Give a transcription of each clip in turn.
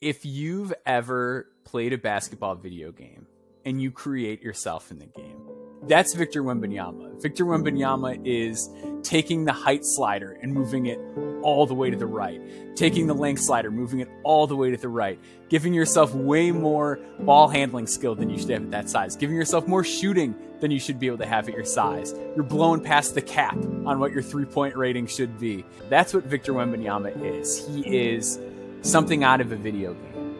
if you've ever played a basketball video game and you create yourself in the game, that's Victor Wembanyama. Victor Wembanyama is taking the height slider and moving it all the way to the right, taking the length slider, moving it all the way to the right, giving yourself way more ball handling skill than you should have at that size, giving yourself more shooting than you should be able to have at your size. You're blowing past the cap on what your three point rating should be. That's what Victor Wembanyama is. He is something out of a video game.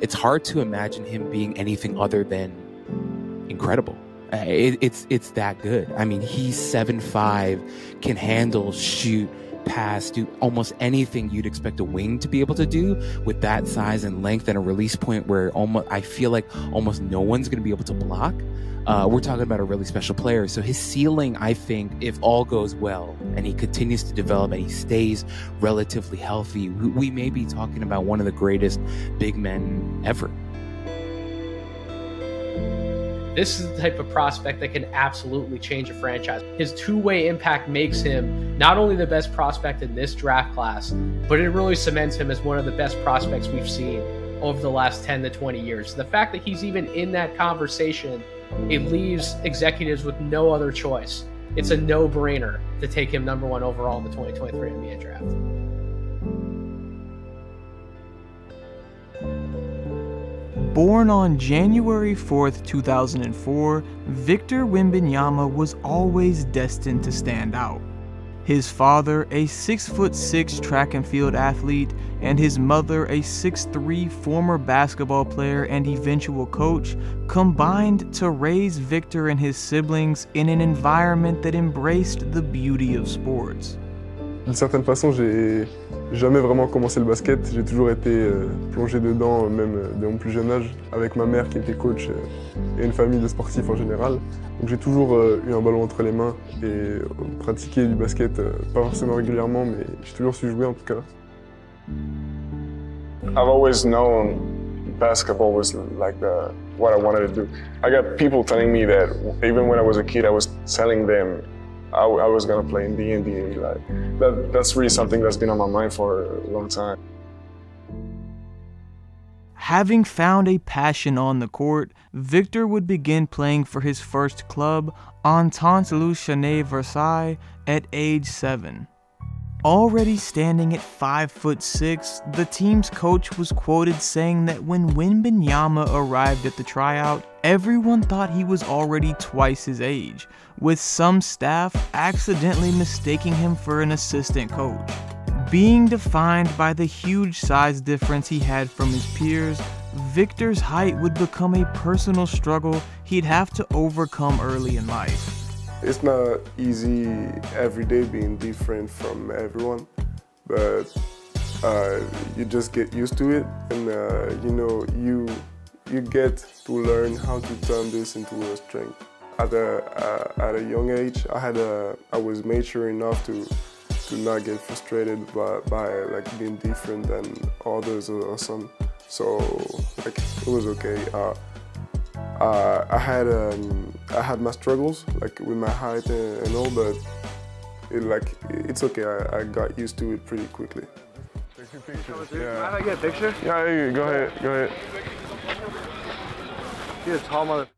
It's hard to imagine him being anything other than incredible. Uh, it, it's it's that good. I mean, he's seven five, can handle, shoot, pass, do almost anything you'd expect a wing to be able to do with that size and length and a release point where almost I feel like almost no one's going to be able to block. Uh, we're talking about a really special player. So his ceiling, I think, if all goes well and he continues to develop and he stays relatively healthy, we, we may be talking about one of the greatest big men ever. This is the type of prospect that can absolutely change a franchise. His two way impact makes him not only the best prospect in this draft class, but it really cements him as one of the best prospects we've seen over the last 10 to 20 years. The fact that he's even in that conversation, it leaves executives with no other choice. It's a no brainer to take him number one overall in the 2023 NBA draft. Born on January 4th, 2004, Victor Wembanyama was always destined to stand out. His father, a 6'6 track and field athlete, and his mother, a 6'3 former basketball player and eventual coach, combined to raise Victor and his siblings in an environment that embraced the beauty of sports. D'une certaine façon, j'ai jamais vraiment commencé le basket. J'ai toujours été euh, plongé dedans, même euh, dès mon plus jeune âge, avec ma mère qui était coach euh, et une famille de sportifs en général. Donc j'ai toujours eu un ballon entre les mains et pratiqué du basket, pas forcément régulièrement, mais j'ai toujours su jouer en tout cas. I've always known basketball was like the, what I wanted to do. I got people telling me that even when I was a kid, I was telling them I, I was gonna play in the NBA. Like that, that's really something that's been on my mind for a long time. Having found a passion on the court, Victor would begin playing for his first club, Entente Le Chesnay Versailles, at age 7. Already standing at 5 foot 6, the team's coach was quoted saying that when Wembanyama arrived at the tryout, everyone thought he was already twice his age, with some staff accidentally mistaking him for an assistant coach. Being defined by the huge size difference he had from his peers, Victor's height would become a personal struggle he'd have to overcome early in life. It's not easy every day being different from everyone, but uh, you just get used to it, and uh, you know you you get to learn how to turn this into a strength. At a uh, at a young age, I had a I was mature enough to to not get frustrated by, by like being different than others or some. So like it was okay. Uh, uh, I had um, I had my struggles like with my height and, and all, but it, like it's okay. I, I, got used to it pretty quickly. Yeah. I get a picture? Yeah, go ahead, go ahead. You're a tall mother.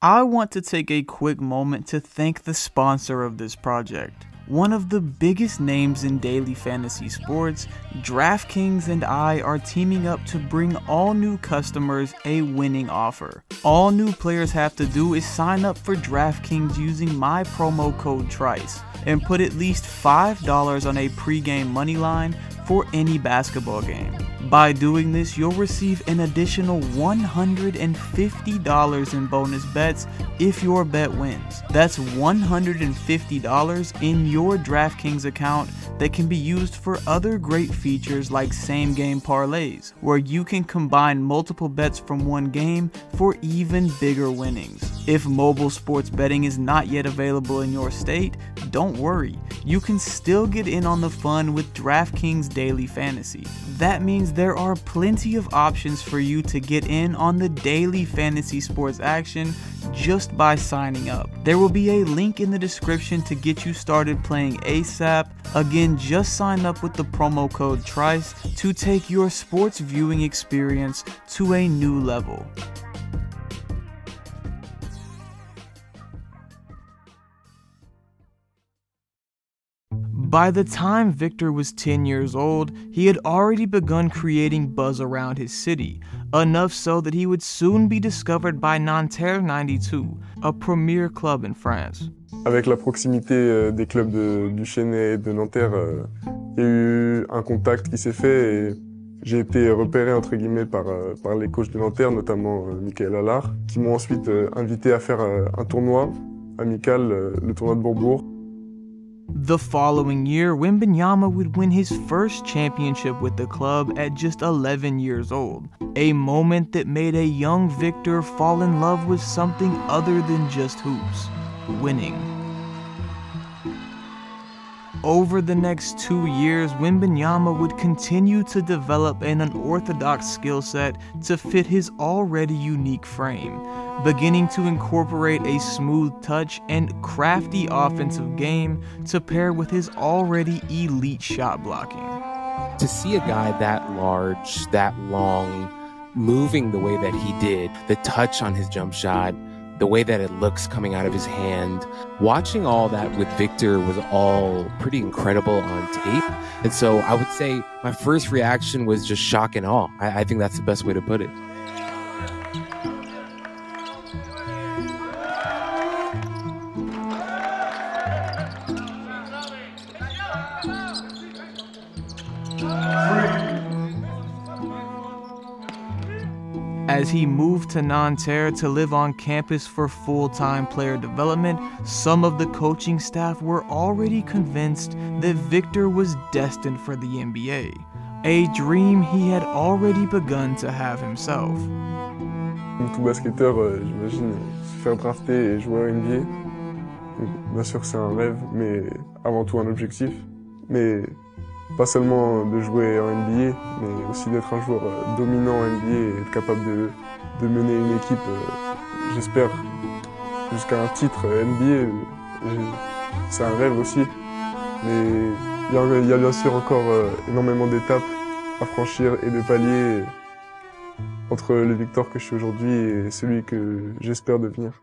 I want to take a quick moment to thank the sponsor of this project. One of the biggest names in daily fantasy sports, DraftKings and I are teaming up to bring all new customers a winning offer. All new players have to do is sign up for DraftKings using my promo code TRICE and put at least $5 on a pregame money line for any basketball game. By doing this, you'll receive an additional $150 in bonus bets if your bet wins. That's $150 in your DraftKings account that can be used for other great features like same game parlays, where you can combine multiple bets from one game for even bigger winnings. If mobile sports betting is not yet available in your state, don't worry. You can still get in on the fun with DraftKings Daily Fantasy. That means there are plenty of options for you to get in on the daily fantasy sports action just by signing up. There will be a link in the description to get you started playing ASAP. Again, just sign up with the promo code TRICE to take your sports viewing experience to a new level. By the time Victor was 10 years old, he had already begun creating buzz around his city, enough so that he would soon be discovered by Nanterre 92, a premier club in France. Avec la proximité euh, des clubs de, du Chênay et de Nanterre, euh, il y a eu un contact qui s'est fait et j'ai été repéré entre guillemets par, euh, les coachs de Nanterre, notamment Michael Allard, qui m'ont ensuite invité à faire un tournoi amical, le tournoi de Bourbourg. The following year, Wembanyama would win his first championship with the club at just 11 years old, a moment that made a young Victor fall in love with something other than just hoops winning. Over the next two years, Wembanyama would continue to develop an unorthodox skill set to fit his already unique frame, beginning to incorporate a smooth touch and crafty offensive game to pair with his already elite shot blocking. To see a guy that large, that long, moving the way that he did, the touch on his jump shot, the way that it looks coming out of his hand. Watching all that with Victor was all pretty incredible on tape. And so I would say my first reaction was just shock and awe. I, I think that's the best way to put it. As he moved to Nanterre to live on campus for full time player development, some of the coaching staff were already convinced that Victor was destined for the NBA, a dream he had already begun to have himself. Tout basketteur, euh, j'imagine se faire drafter et jouer au NBA. bien sûr, c'est un rêve, mais avant tout un objectif. Mais pas seulement de jouer en NBA, mais aussi d'être un joueur euh, dominant en NBA et être capable de, de mener une équipe, euh, j'espère, jusqu'à un titre NBA. C'est un rêve aussi. Mais il y, a, bien sûr encore euh, énormément d'étapes à franchir et de paliers entre le Victor que je suis aujourd'hui et celui que j'espère devenir.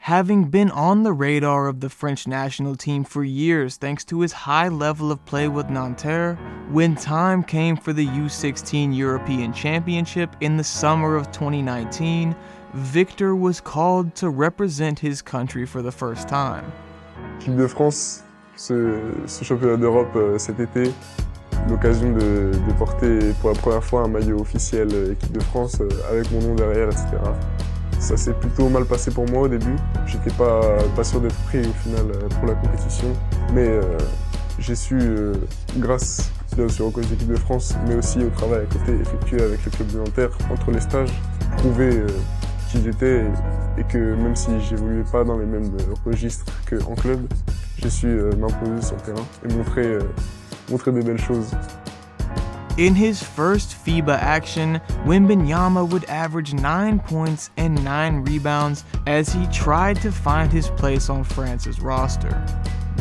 Having been on the radar of the French national team for years thanks to his high level of play with Nanterre, when time came for the U16 European Championship in the summer of 2019, Victor was called to represent his country for the first time. L'équipe de France, ce, ce championnat d'Europe euh, cet été, l'occasion de, de, porter pour la première fois un maillot officiel euh, équipe de France euh, avec mon nom derrière, etc. Ça s'est plutôt mal passé pour moi au début. J'étais pas, pas sûr d'être pris au final euh, pour la compétition. Mais euh, j'ai su, euh, grâce bien sûr aux coachs d'équipe de France, mais aussi au travail à côté effectué avec le club de Nanterre entre les stages, prouver qui j'étais et, que même si j'évoluais pas dans les mêmes registres qu'en club, j'ai su m'imposer sur le terrain et montrer, montrer des belles choses. In his first FIBA action, Wembanyama would average 9 points and 9 rebounds as he tried to find his place on France's roster.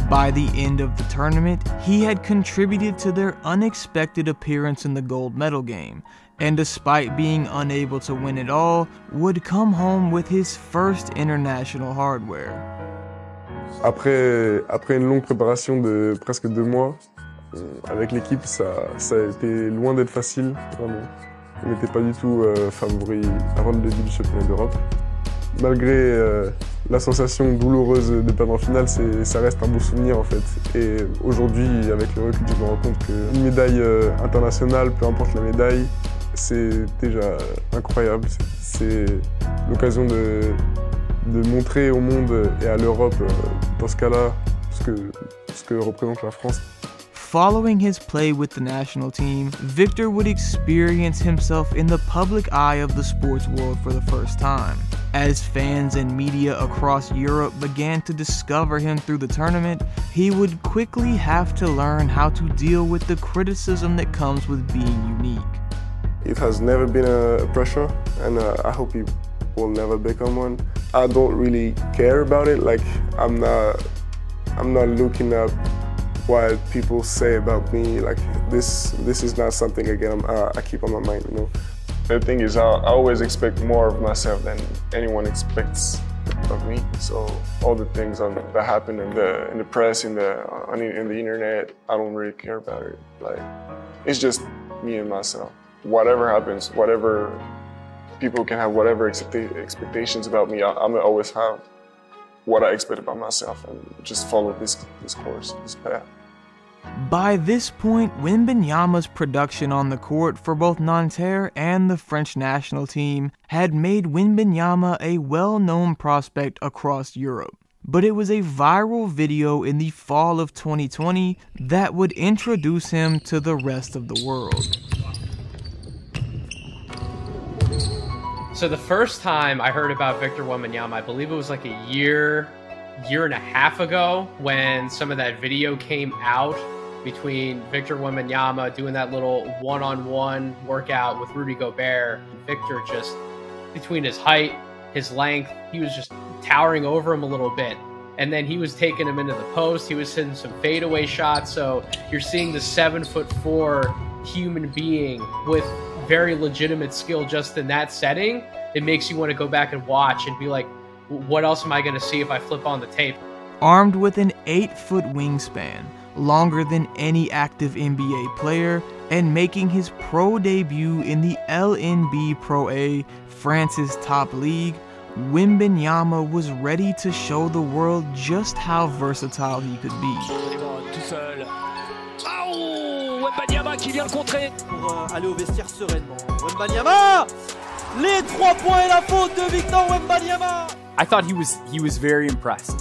By the end of the tournament, he had contributed to their unexpected appearance in the gold medal game, and despite being unable to win it all, would come home with his first international hardware. Après, après une longue préparation de presque deux mois, avec l'équipe, ça, ça a été loin d'être facile. On n'était pas du tout euh, favoris avant le début du championnat d'Europe. Malgré euh, la sensation douloureuse de perdre en finale, ça reste un beau souvenir en fait. Et aujourd'hui, avec le recul, je me rends compte qu'une médaille internationale, peu importe la médaille, c'est déjà incroyable. C'est l'occasion de, montrer au monde et à l'Europe, dans ce cas-là, ce que représente la France. Following his play with the national team, Victor would experience himself in the public eye of the sports world for the first time. As fans and media across Europe began to discover him through the tournament, he would quickly have to learn how to deal with the criticism that comes with being unique. It has never been a pressure, and uh, I hope it will never become one. I don't really care about it. Like I'm not, I'm not looking up what people say about me. Like this, this is not something again uh, I keep on my mind. You know. The thing is, I, I always expect more of myself than anyone expects of me. So all the things on, that happen in the in the press, in the on in the internet, I don't really care about it. Like it's just me and myself. Whatever happens, whatever people can have whatever expectations about me, I, I'm gonna always have what I expect about myself and just follow this this course, this path. By this point, Wembanyama's production on the court for both Nanterre and the French national team had made Wembanyama a well-known prospect across Europe. But it was a viral video in the fall of 2020 that would introduce him to the rest of the world. So the first time I heard about Victor Wembanyama, I believe it was like a year, year and a half ago when some of that video came out between Victor Wembanyama doing that little one-on-one workout with Rudy Gobert. Victor just between his height, his length, he was just towering over him a little bit. And then he was taking him into the post. He was hitting some fadeaway shots. So you're seeing the seven foot four human being with very legitimate skill just in that setting, it makes you want to go back and watch and be like, what else am I going to see if I flip on the tape? Armed with an 8 foot wingspan, longer than any active NBA player, and making his pro debut in the LNB Pro A, France's top league, Wembanyama was ready to show the world just how versatile he could be. Wembanyama qui vient le contrer. Euh, aller au vestiaire sereinement. Wembanyama Les trois points et la faute de Victor Wembanyama I thought he was he was very impressive.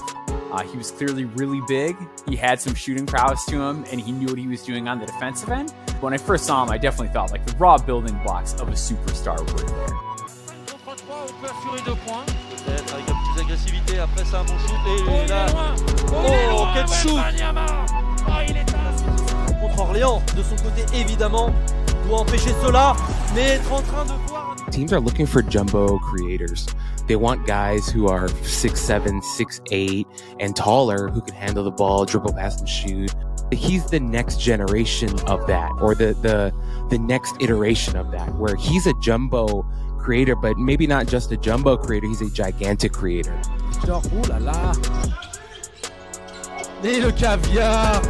Uh, he was clearly really big. He had some shooting prowess to him, and he knew what he was doing on the defensive end. When I first saw him, I definitely thought like the raw building blocks of a superstar were there. Peut-être avec un peu plus d'agressivité après ça, mon shoot et là. Oh, quel shoot il est contre Orléans, de son côté évidemment, doit empêcher cela, mais être en train de voir. Teams are looking for jumbo creators. They want guys who are six seven, six eight, and taller who can handle the ball, dribble, pass, and shoot. He's the next generation of that, or the the the next iteration of that, where he's a jumbo creator, but maybe not just a jumbo creator. He's a gigantic creator. Oh là là. Et le caviar.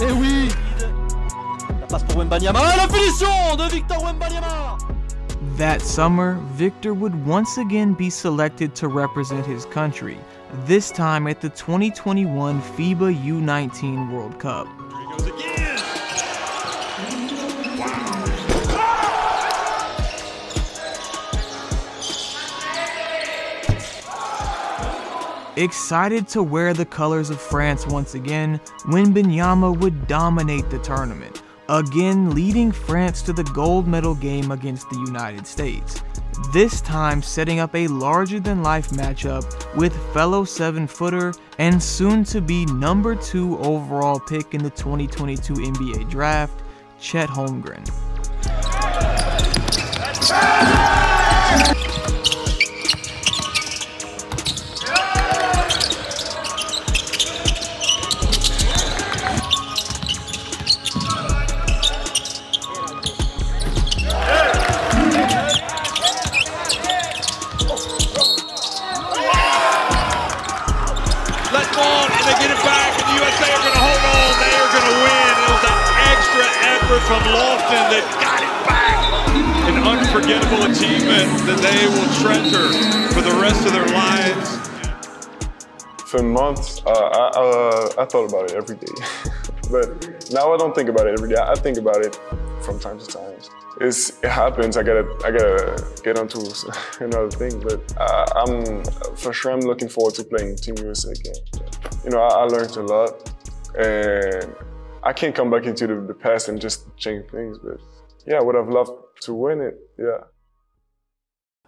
Et oui. passe pour Wembanyama. Oh, la finition de Victor Wembanyama. That summer, Victor would once again be selected to represent his country, this time at the 2021 FIBA U19 World Cup. Excited to wear the colors of France once again, Wembanyama would dominate the tournament, again leading France to the gold medal game against the United States. This time setting up a larger than life matchup with fellow 7 footer and soon to be number 2 overall pick in the 2022 NBA draft, Chet Holmgren. I thought about it every day. but now I don't think about it every day. I think about it from time to time. It's, it happens. I gotta, I gotta get onto another thing. But uh, I'm for sure. I'm looking forward to playing Team USA again. You know, I, I learned a lot, and I can't come back into the, the past and just change things, but yeah, I would have loved to win it. Yeah.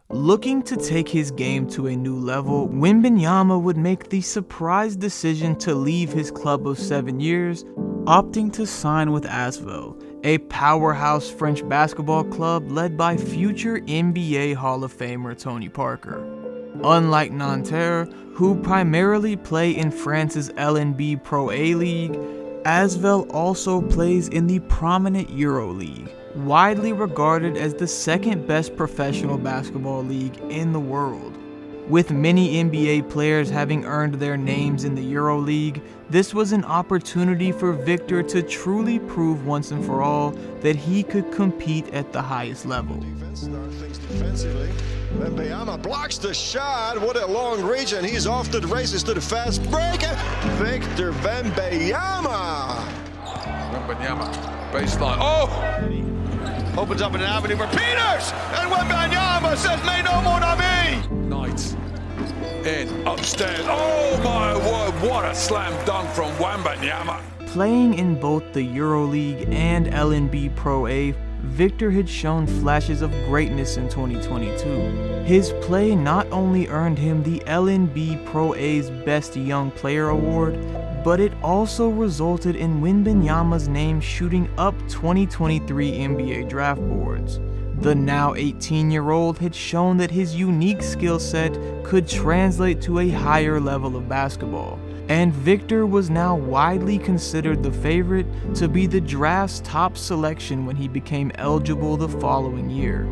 Looking to take his game to a new level, Wembanyama would make the surprise decision to leave his club of seven years, opting to sign with Asvel, a powerhouse French basketball club led by future NBA Hall of Famer Tony Parker. Unlike Nanterre, who primarily play in France's LNB Pro A League, Asvel also plays in the prominent Euro League, widely regarded as the second best professional basketball league in the world. With many NBA players having earned their names in the EuroLeague, this was an opportunity for Victor to truly prove once and for all that he could compete at the highest level. Wembanyama blocks the shot. What a long reach, and he's off to the races to the fast break. Victor Wembanyama. Wembanyama, baseline. Oh! Opens up an avenue for Peters, and Wembanyama says, "May no more to me." Knight in upstairs. Oh my word! What a slam dunk from Wembanyama. Playing in both the EuroLeague and LNB Pro A, Victor had shown flashes of greatness in 2022. His play not only earned him the LNB Pro A's Best Young Player Award, but it also resulted in Wembanyama's name shooting up 2023 NBA draft boards. The now 18 year old had shown that his unique skill set could translate to a higher level of basketball, and Victor was now widely considered the favorite to be the draft's top selection when he became eligible the following year.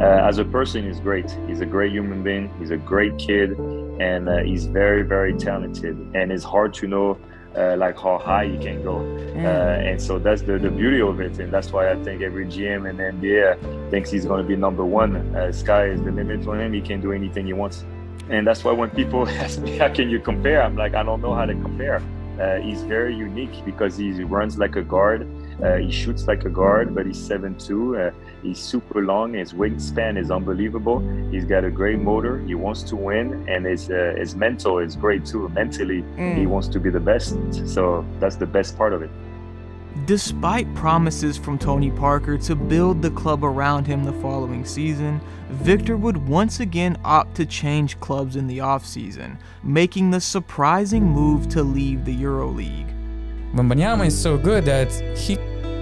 Uh, as a person, he's great. He's a great human being. He's a great kid, and uh, he's very, very talented. And it's hard to know uh, like how high you can go. Uh, and so that's the, the beauty of it. And that's why I think every GM in the NBA thinks he's going to be number one. Uh, sky is the limit for him. He can do anything he wants. And that's why when people ask me, how can you compare? I'm like, I don't know how to compare. Uh, he's very unique because he runs like a guard. Uh, he shoots like a guard, but he's 7'2". Uh, he's super long. His wingspan is unbelievable. He's got a great motor. He wants to win, and his uh, his mental is great too. Mentally, mm. he wants to be the best. So that's the best part of it. Despite promises from Tony Parker to build the club around him the following season, Victor would once again opt to change clubs in the offseason, making the surprising move to leave the EuroLeague. Wembanyama is so good that he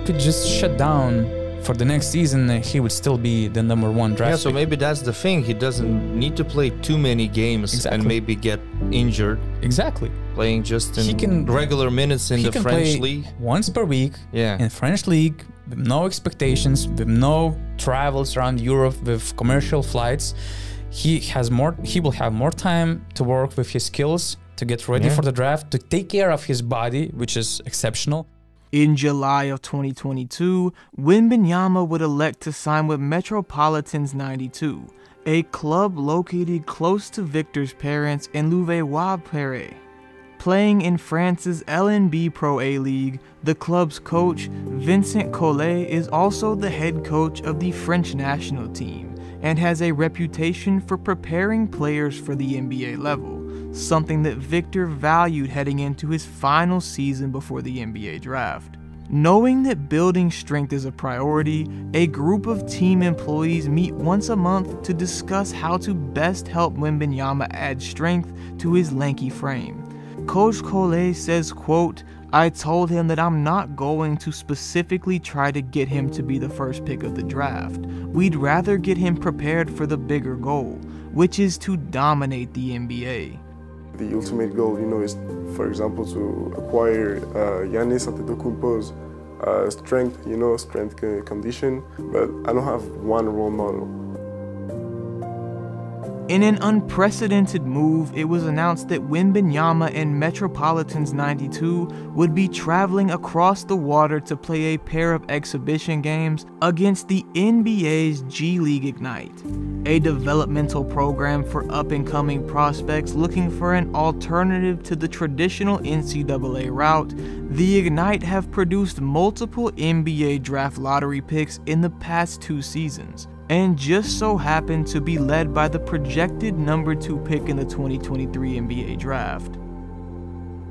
could just shut down for the next season uh, he would still be the number one draft. Yeah, so maybe that's the thing. He doesn't need to play too many games exactly. and maybe get injured. Exactly. Playing just in he can, regular minutes in the French league. Once per week. Yeah. In French league, with no expectations, with no travels around Europe with commercial flights. He has more he will have more time to work with his skills, to get ready yeah. for the draft, to take care of his body, which is exceptional. In July of 2022, Wembanyama would elect to sign with Metropolitans 92, a club located close to Victor's parents in Levallois-Perret. Playing in France's LNB Pro A League, the club's coach, Vincent Collet, is also the head coach of the French national team and has a reputation for preparing players for the NBA level something that Victor valued heading into his final season before the NBA draft. Knowing that building strength is a priority, a group of team employees meet once a month to discuss how to best help Wembanyama add strength to his lanky frame. Coach Collet says, quote, I told him that I'm not going to specifically try to get him to be the first pick of the draft. We'd rather get him prepared for the bigger goal, which is to dominate the NBA the ultimate goal, you know, is, for example, to acquire uh, Giannis Antetokounmpo's uh, strength, you know, strength condition, but I don't have one role model. In an unprecedented move, it was announced that Wembanyama and Metropolitans 92 would be traveling across the water to play a pair of exhibition games against the NBA's G League Ignite, a developmental program for up and coming prospects looking for an alternative to the traditional NCAA route. The Ignite have produced multiple NBA draft lottery picks in the past two seasons and just so happened to be led by the projected number two pick in the 2023 NBA draft.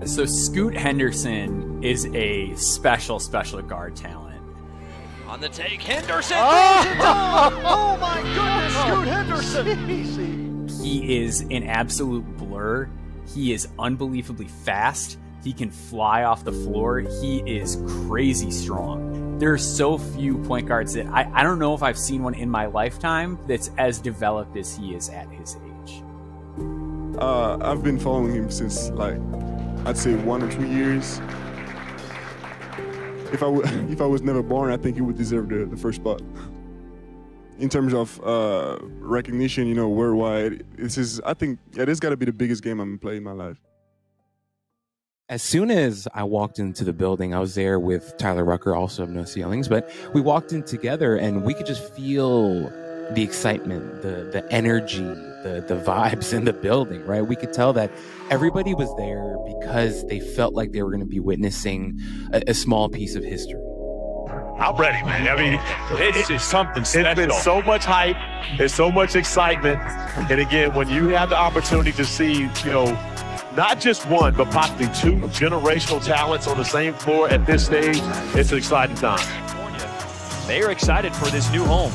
So, Scoot Henderson is a special, special guard talent. On the take, Henderson oh, oh my goodness, Scoot Henderson. He is an absolute blur. He is unbelievably fast. He can fly off the floor. He is crazy strong. There are so few point guards that I, I don't know if I've seen one in my lifetime that's as developed as he is at his age. Uh, I've been following him since like I'd say one or two years if I w- if I was never born, I think he would deserve the, the first spot. In terms of uh, recognition, you know, worldwide, this is I think yeah, this got to be the biggest game I'm playing in my life. As soon as I walked into the building, I was there with Tyler Rucker, also of No Ceilings, but we walked in together and we could just feel the excitement, the the energy, the the vibes in the building, right? We could tell that everybody was there because they felt like they were going to be witnessing a, a, small piece of history. I'm ready, man. I mean, it's, it's something special. It's been so much hype. There's so much excitement. And again, when you have the opportunity to see, you know, not just one, but possibly two generational talents on the same floor at this stage, it's an exciting time. They are excited for this new home.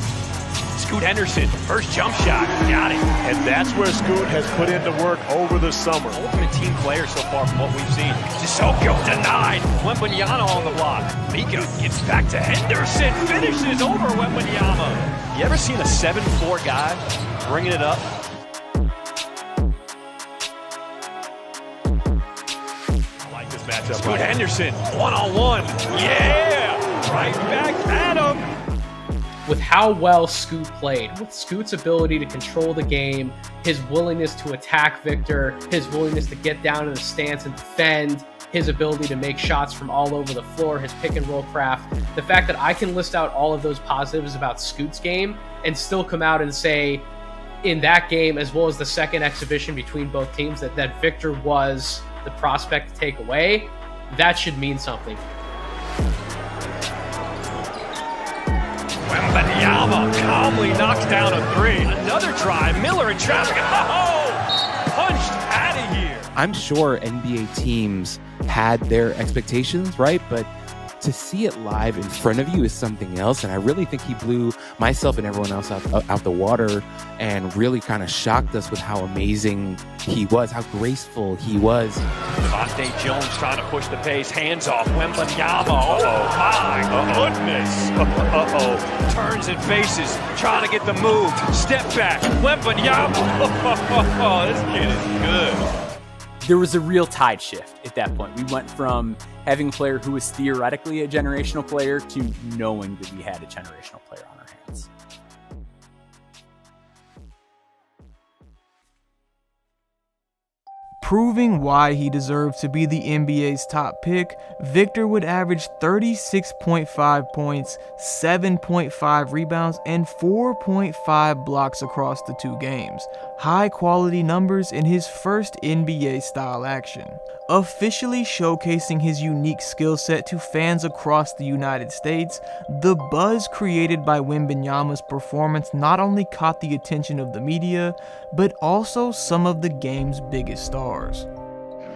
Scoot Henderson, first jump shot, got it. And that's where Scoot has put in the work over the summer. Ultimate team player so far from what we've seen. Sissoko denied. Wembanyama on the block. Mika gets back to Henderson, finishes over Wembanyama. You ever seen a 7-4 guy bringing it up? Matchup. Scoot Henderson, one-on-one. Yeah! Right back at him with how well Scoot played, with Scoot's ability to control the game, his willingness to attack Victor, his willingness to get down in the stance and defend, his ability to make shots from all over the floor, his pick and roll craft, the fact that I can list out all of those positives about Scoot's game and still come out and say in that game, as well as the second exhibition between both teams, that, that Victor was the prospect to take away, that should mean something. Wembanyama calmly knocks down a three. Another try. Miller in traffic. Oh, punched out of here. I'm sure NBA teams had their expectations, right? But to see it live in front of you is something else. And I really think he blew myself and everyone else out, out the water and really kind of shocked us with how amazing he was, how graceful he was. Devontae Jones trying to push the pace, hands off Wembanyama. Oh my goodness. Uh-oh. Turns and faces, trying to get the move. Step back. Wembanyama. Oh, this kid is good there was a real tide shift at that point. We went from having a player who was theoretically a generational player to knowing that we had a generational player on our hands. Proving why he deserved to be the NBA's top pick, Victor would average 36.5 points, 7.5 rebounds, and 4.5 blocks across the two games. High quality numbers in his first NBA style action officially showcasing his unique skill set to fans across the United States, the buzz created by Wembanyama's performance not only caught the attention of the media, but also some of the game's biggest stars.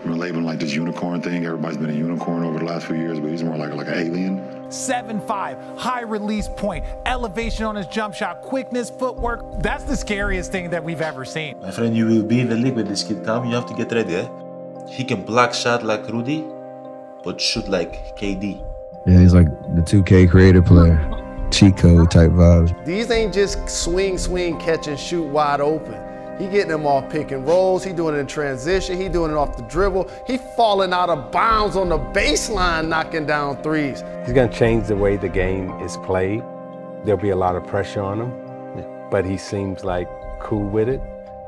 We're labeling like this unicorn thing. Everybody's been a unicorn over the last few years, but he's more like like an alien. 7-5, high release point, elevation on his jump shot, quickness, footwork. That's the scariest thing that we've ever seen. My friend, you will be in the league with this kid. Come, you have to get ready, eh? He can block shot like Rudy, but shoot like KD. Yeah, he's like the 2K creative player. Cheat code type vibes. These ain't just swing, swing, catch and shoot wide open. He getting them off pick and rolls. He doing it in transition. He doing it off the dribble. He falling out of bounds on the baseline, knocking down threes. He's gonna change the way the game is played. There'll be a lot of pressure on him, but he seems like cool with it.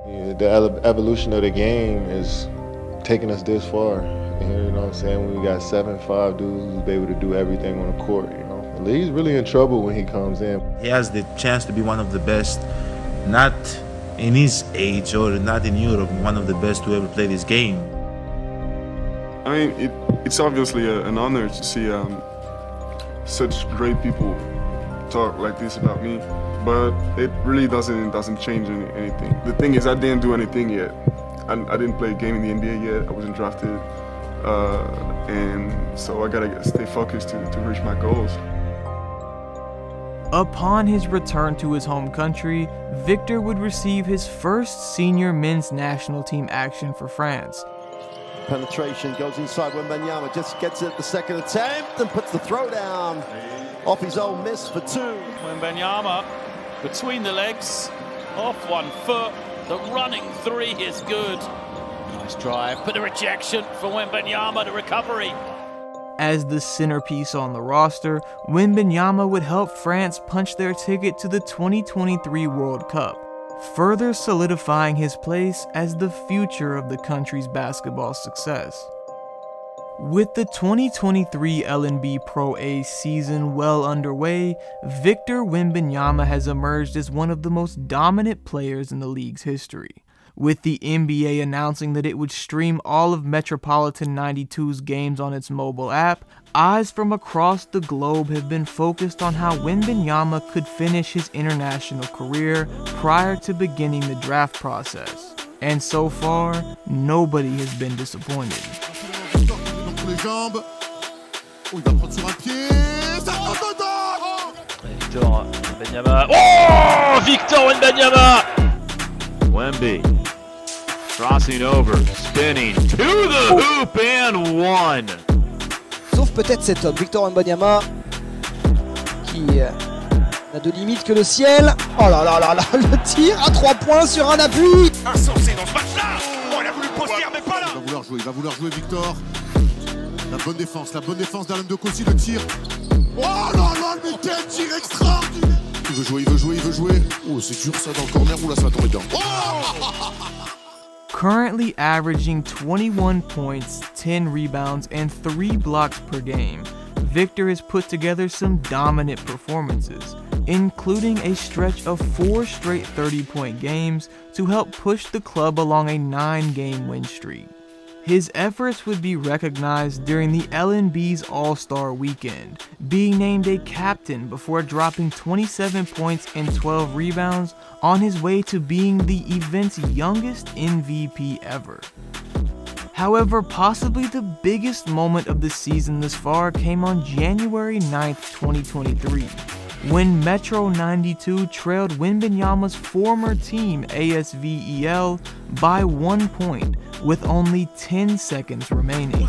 Yeah, the evolution of the game is taking us this far. You know what I'm saying? When we got seven, five dudes who's able to do everything on the court, you know. He's really in trouble when he comes in. He has the chance to be one of the best, not in his age or not in Europe, one of the best to ever play this game. I mean, it, it's obviously a, an honor to see um, such great people talk like this about me, but it really doesn't doesn't change any, anything. The thing is, I didn't do anything yet. I, I didn't play a game in the NBA yet. I wasn't drafted, uh, and so I gotta stay focused to, to reach my goals. Upon his return to his home country, Victor would receive his first senior men's national team action for France. Penetration goes inside Wembanyama, just gets it the second attempt and puts the throw down off his own miss for two. Wembanyama between the legs, off one foot. The running three is good. Nice drive, but the rejection for Wembanyama, the recovery. As the centerpiece on the roster, Wembanyama would help France punch their ticket to the 2023 World Cup, further solidifying his place as the future of the country's basketball success. With the 2023 LNB Pro A season well underway, Victor Wembanyama has emerged as one of the most dominant players in the league's history. With the NBA announcing that it would stream all of Metropolitan 92's games on its mobile app, eyes from across the globe have been focused on how Wembanyama could finish his international career prior to beginning the draft process. And so far, nobody has been disappointed. les jambes. Oh, il va prendre sur un pied. Ça rentre dedans Victor Wembanyama. Oh Victor Wembanyama Wemby crossing over, spinning to the hoop and one. Sauf peut-être cet homme, Victor Wembanyama, qui euh, n'a de limite que le ciel. Oh là là là là, le tir à 3 points sur un appui. Insensé dans ce match-là Oh, il a voulu poster, mais pas là Il va vouloir jouer, il va vouloir jouer Victor. La bonne défense, la bonne défense d'Alain de Kossi, le tir. Oh là là, mais quel tir extraordinaire Il veut jouer, il veut jouer, il veut jouer. Oh, c'est dur ça dans le corner, ou là ça va tomber dedans. Currently averaging 21 points, 10 rebounds, and 3 blocks per game, Victor has put together some dominant performances, including a stretch of four straight 30 point games to help push the club along a 9 game win streak. His efforts would be recognized during the LNB's All Star weekend, being named a captain before dropping 27 points and 12 rebounds on his way to being the event's youngest MVP ever. However, possibly the biggest moment of the season thus far came on January 9th, 2023, when Metro 92 trailed Wembanyama's former team ASVEL by one point with only 10 seconds remaining.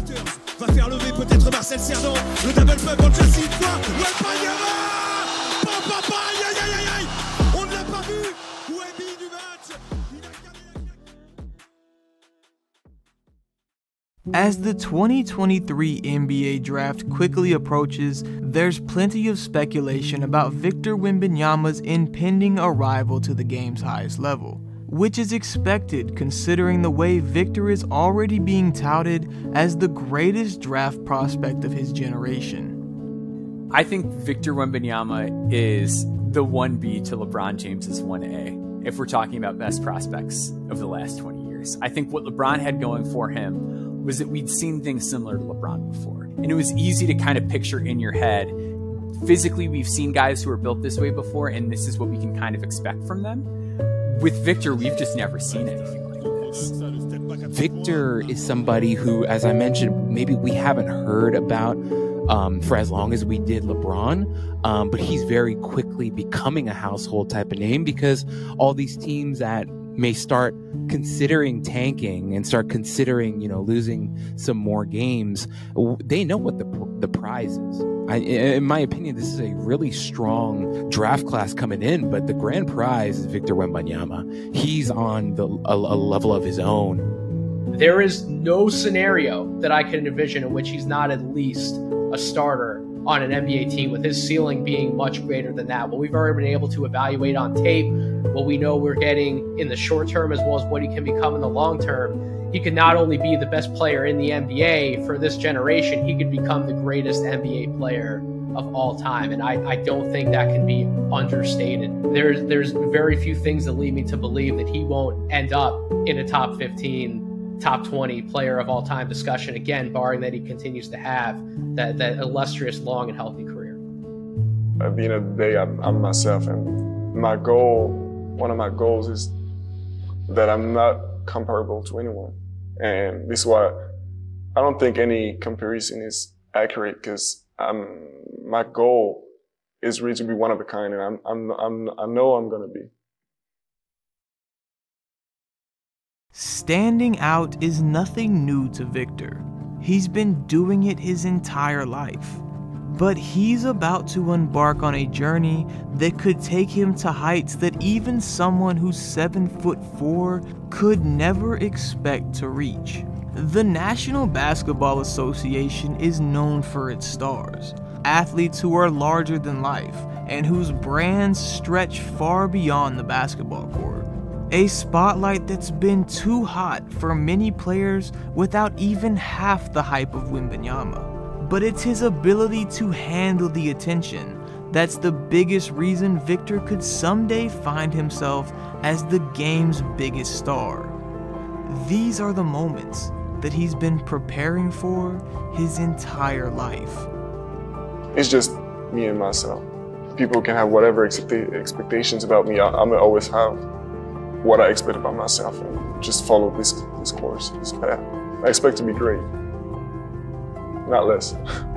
As the 2023 NBA draft quickly approaches, there's plenty of speculation about Victor Wembanyama's impending arrival to the game's highest level, which is expected considering the way Victor is already being touted as the greatest draft prospect of his generation. I think Victor Wembanyama is the 1B to LeBron James's 1A if we're talking about best prospects of the last 20 years. I think what LeBron had going for him was that we'd seen things similar to LeBron before. And it was easy to kind of picture in your head physically, we've seen guys who are built this way before, and this is what we can kind of expect from them. With Victor, we've just never seen anything like this. Victor is somebody who, as I mentioned, maybe we haven't heard about um, for as long as we did LeBron, um, but he's very quickly becoming a household type of name because all these teams that may start considering tanking and start considering, you know, losing some more games, they know what the the prize is. I, in my opinion, this is a really strong draft class coming in, but the grand prize is Victor Wembanyama. He's on the a, a level of his own. There is no scenario that I can envision in which he's not at least a starter on an NBA team, with his ceiling being much greater than that. What we've already been able to evaluate on tape, what we know we're getting in the short term, as well as what he can become in the long term, he could not only be the best player in the NBA for this generation, he could become the greatest NBA player of all time. And I, I don't think that can be understated. There's there's very few things that lead me to believe that he won't end up in a top 15 top 20 player of all time discussion again barring that he continues to have that, that illustrious long and healthy career at the end of the day I'm, I'm myself and my goal one of my goals is that i'm not comparable to anyone and this is why i don't think any comparison is accurate because my goal is really to be one of a kind, and I'm, I'm, I'm, I know I'm gonna be. Standing out is nothing new to Victor. He's been doing it his entire life. But he's about to embark on a journey that could take him to heights that even someone who's 7 foot 4 could never expect to reach. The National Basketball Association is known for its stars, athletes who are larger than life and whose brands stretch far beyond the basketball court. A spotlight that's been too hot for many players without even half the hype of Wembanyama. But it's his ability to handle the attention that's the biggest reason Victor could someday find himself as the game's biggest star. These are the moments that he's been preparing for his entire life. It's just me and myself. People can have whatever expectations about me. I'm gonna always have what I expect about myself and just follow this this course, this path. I expect to be great, not less.